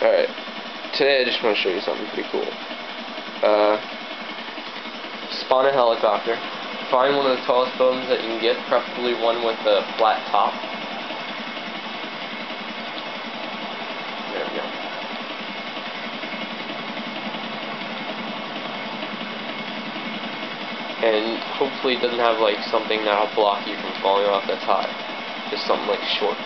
Alright, today I just want to show you something pretty cool. Uh, spawn a helicopter. Find one of the tallest buildings that you can get, preferably one with a flat top. There we go. And hopefully it doesn't have like something that'll block you from falling off that's high. Just something like short.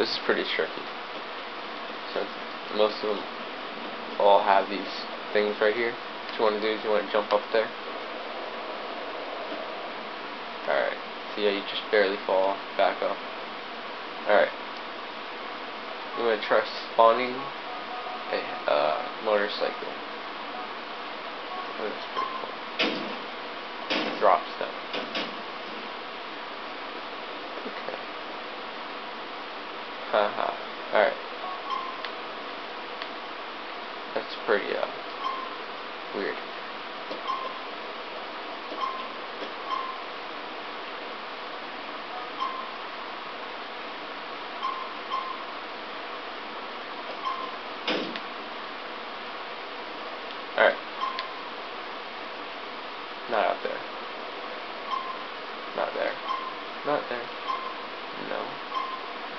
This is pretty tricky. So, most of them all have these things right here. What you want to do is you want to jump up there. Alright. See how you just barely fall back up. Alright. I'm going to try spawning a uh, motorcycle. Oh, that's pretty cool. Drops down. Haha. Alright. That's pretty, uh, weird. Alright. Not out there. Not there. Not there. No.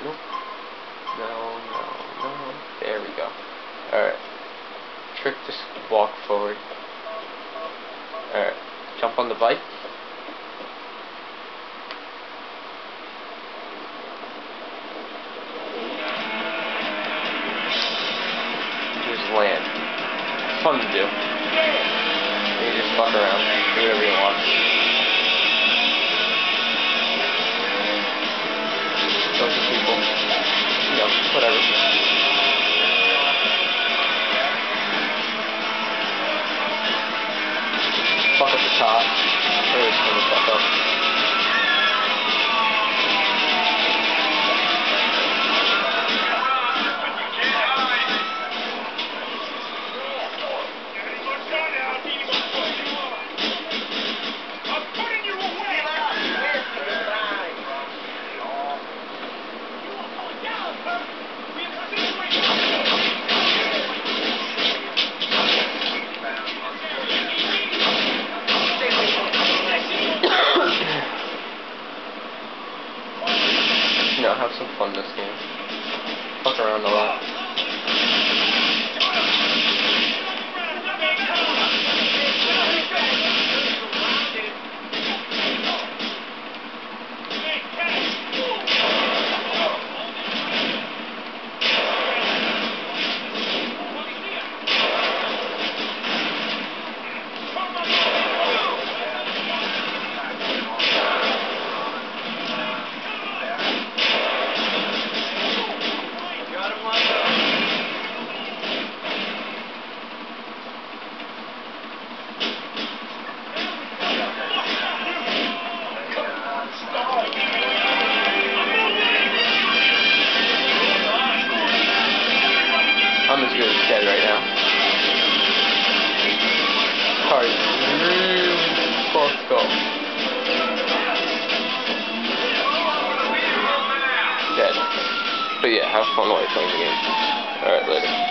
Nope. No, no, no. There we go. Alright. Trick just walk forward. Alright. Jump on the bike. Just land. Fun to do. You just fuck around. Do whatever you want. Top. I'm as good dead right now. Really fucked up. Dead. But yeah, have fun while you're playing the game. Alright, later.